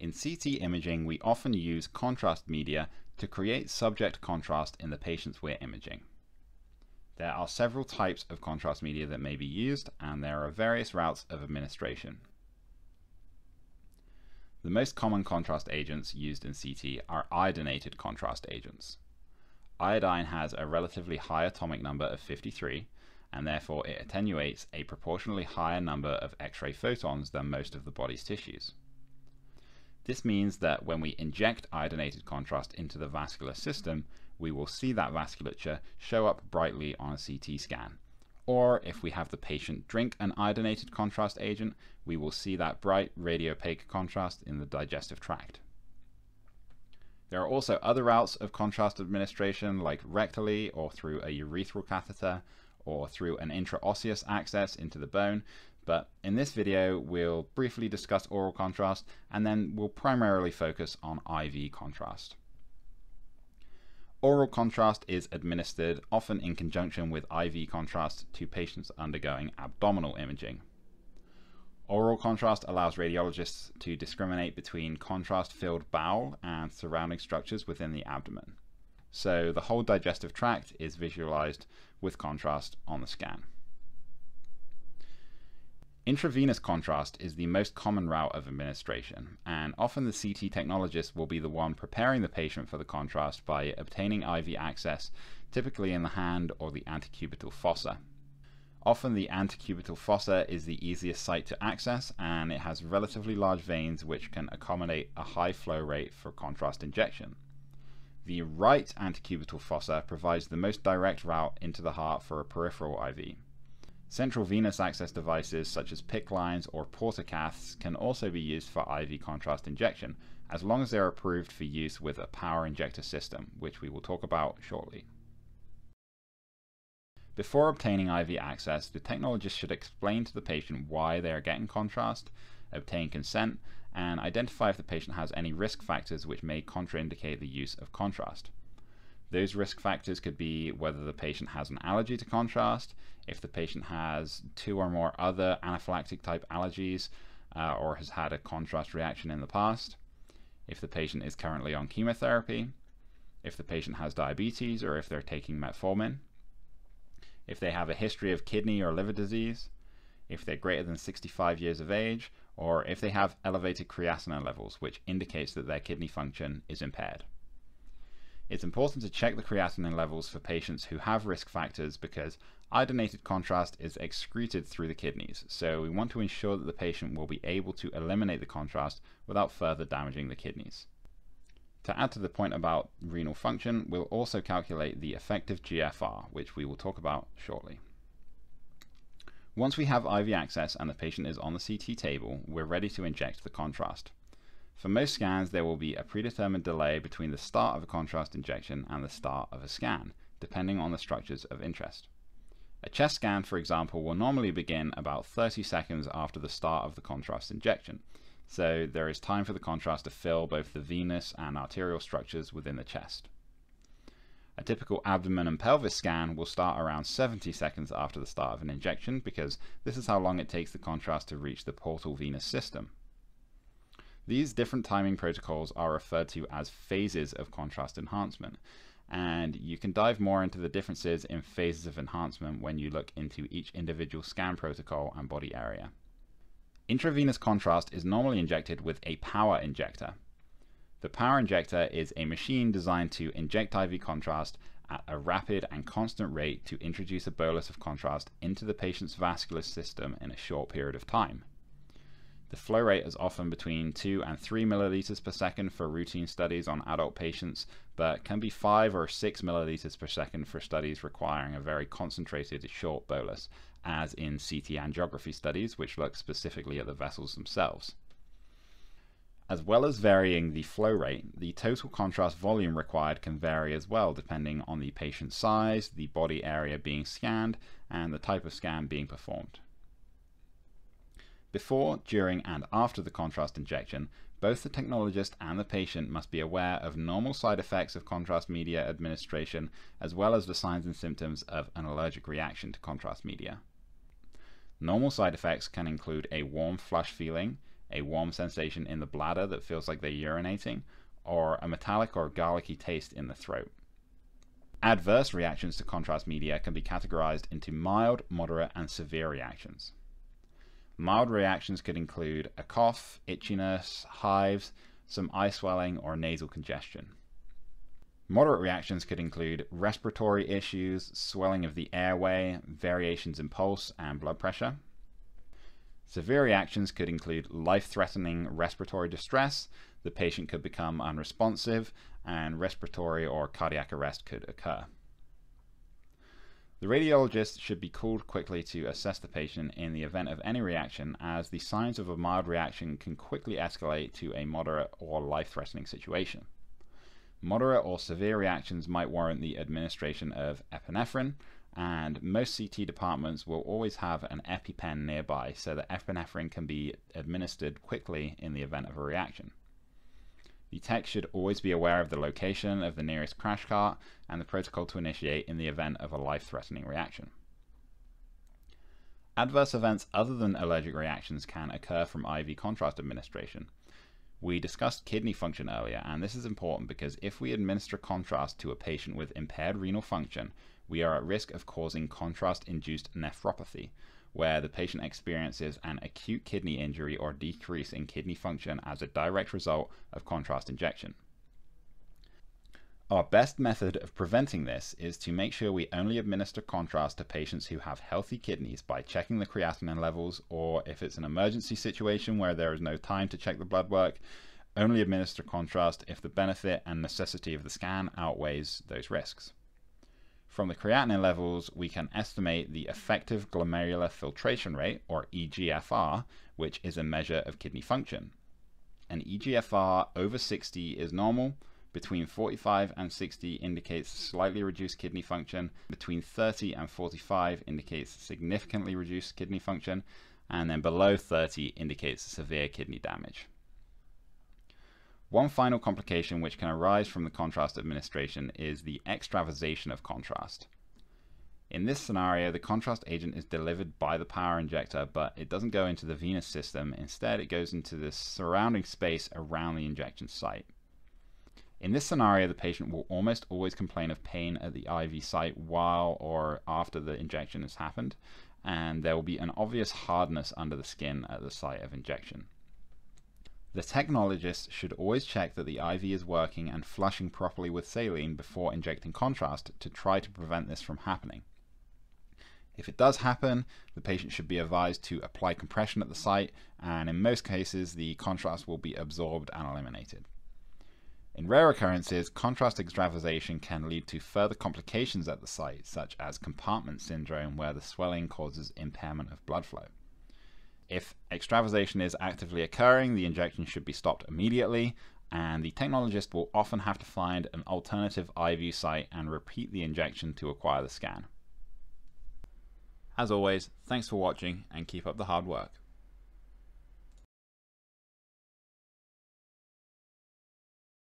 In CT imaging, we often use contrast media to create subject contrast in the patients we're imaging. There are several types of contrast media that may be used, and there are various routes of administration. The most common contrast agents used in CT are iodinated contrast agents. Iodine has a relatively high atomic number of 53, and therefore it attenuates a proportionally higher number of X-ray photons than most of the body's tissues. This means that when we inject iodinated contrast into the vascular system, we will see that vasculature show up brightly on a CT scan. Or if we have the patient drink an iodinated contrast agent, we will see that bright radiopaque contrast in the digestive tract. There are also other routes of contrast administration like rectally or through a urethral catheter or through an intraosseous access into the bone, but in this video we'll briefly discuss oral contrast and then we'll primarily focus on IV contrast. Oral contrast is administered often in conjunction with IV contrast to patients undergoing abdominal imaging. Oral contrast allows radiologists to discriminate between contrast-filled bowel and surrounding structures within the abdomen. So the whole digestive tract is visualized with contrast on the scan. Intravenous contrast is the most common route of administration, and often the CT technologist will be the one preparing the patient for the contrast by obtaining IV access, typically in the hand or the antecubital fossa. Often the antecubital fossa is the easiest site to access, and it has relatively large veins which can accommodate a high flow rate for contrast injection. The right antecubital fossa provides the most direct route into the heart for a peripheral IV. Central venous access devices such as PICC lines or portacaths can also be used for IV contrast injection, as long as they're approved for use with a power injector system, which we will talk about shortly. Before obtaining IV access, the technologist should explain to the patient why they are getting contrast, obtain consent, and identify if the patient has any risk factors which may contraindicate the use of contrast. Those risk factors could be whether the patient has an allergy to contrast, if the patient has two or more other anaphylactic type allergies, uh, or has had a contrast reaction in the past, if the patient is currently on chemotherapy, if the patient has diabetes or if they're taking metformin, if they have a history of kidney or liver disease, if they're greater than 65 years of age, or if they have elevated creatinine levels, which indicates that their kidney function is impaired. It's important to check the creatinine levels for patients who have risk factors because iodinated contrast is excreted through the kidneys, so we want to ensure that the patient will be able to eliminate the contrast without further damaging the kidneys. To add to the point about renal function, we'll also calculate the effective GFR, which we will talk about shortly. Once we have IV access and the patient is on the CT table, we're ready to inject the contrast. For most scans, there will be a predetermined delay between the start of a contrast injection and the start of a scan, depending on the structures of interest. A chest scan, for example, will normally begin about 30 seconds after the start of the contrast injection, so there is time for the contrast to fill both the venous and arterial structures within the chest. A typical abdomen and pelvis scan will start around 70 seconds after the start of an injection because this is how long it takes the contrast to reach the portal venous system. These different timing protocols are referred to as phases of contrast enhancement, and you can dive more into the differences in phases of enhancement when you look into each individual scan protocol and body area. Intravenous contrast is normally injected with a power injector, the power injector is a machine designed to inject IV contrast at a rapid and constant rate to introduce a bolus of contrast into the patient's vascular system in a short period of time. The flow rate is often between 2 and 3 milliliters per second for routine studies on adult patients, but can be 5 or 6 milliliters per second for studies requiring a very concentrated short bolus, as in CT angiography studies, which look specifically at the vessels themselves. As well as varying the flow rate, the total contrast volume required can vary as well depending on the patient size, the body area being scanned, and the type of scan being performed. Before, during, and after the contrast injection, both the technologist and the patient must be aware of normal side effects of contrast media administration as well as the signs and symptoms of an allergic reaction to contrast media. Normal side effects can include a warm flush feeling, a warm sensation in the bladder that feels like they're urinating, or a metallic or garlicky taste in the throat. Adverse reactions to contrast media can be categorized into mild, moderate, and severe reactions. Mild reactions could include a cough, itchiness, hives, some eye swelling, or nasal congestion. Moderate reactions could include respiratory issues, swelling of the airway, variations in pulse and blood pressure. Severe reactions could include life-threatening respiratory distress, the patient could become unresponsive, and respiratory or cardiac arrest could occur. The radiologist should be called quickly to assess the patient in the event of any reaction as the signs of a mild reaction can quickly escalate to a moderate or life-threatening situation. Moderate or severe reactions might warrant the administration of epinephrine, and most CT departments will always have an EpiPen nearby so that epinephrine can be administered quickly in the event of a reaction. The tech should always be aware of the location of the nearest crash cart and the protocol to initiate in the event of a life-threatening reaction. Adverse events other than allergic reactions can occur from IV contrast administration. We discussed kidney function earlier, and this is important because if we administer contrast to a patient with impaired renal function, we are at risk of causing contrast-induced nephropathy, where the patient experiences an acute kidney injury or decrease in kidney function as a direct result of contrast injection. Our best method of preventing this is to make sure we only administer contrast to patients who have healthy kidneys by checking the creatinine levels, or if it's an emergency situation where there is no time to check the blood work, only administer contrast if the benefit and necessity of the scan outweighs those risks. From the creatinine levels, we can estimate the effective glomerular filtration rate, or EGFR, which is a measure of kidney function. An EGFR over 60 is normal, between 45 and 60 indicates slightly reduced kidney function. Between 30 and 45 indicates significantly reduced kidney function. And then below 30 indicates severe kidney damage. One final complication which can arise from the contrast administration is the extravasation of contrast. In this scenario, the contrast agent is delivered by the power injector, but it doesn't go into the venous system. Instead, it goes into the surrounding space around the injection site. In this scenario, the patient will almost always complain of pain at the IV site while or after the injection has happened, and there will be an obvious hardness under the skin at the site of injection. The technologist should always check that the IV is working and flushing properly with saline before injecting contrast to try to prevent this from happening. If it does happen, the patient should be advised to apply compression at the site, and in most cases, the contrast will be absorbed and eliminated. In rare occurrences, contrast extravasation can lead to further complications at the site, such as compartment syndrome, where the swelling causes impairment of blood flow. If extravasation is actively occurring, the injection should be stopped immediately, and the technologist will often have to find an alternative IV site and repeat the injection to acquire the scan. As always, thanks for watching and keep up the hard work.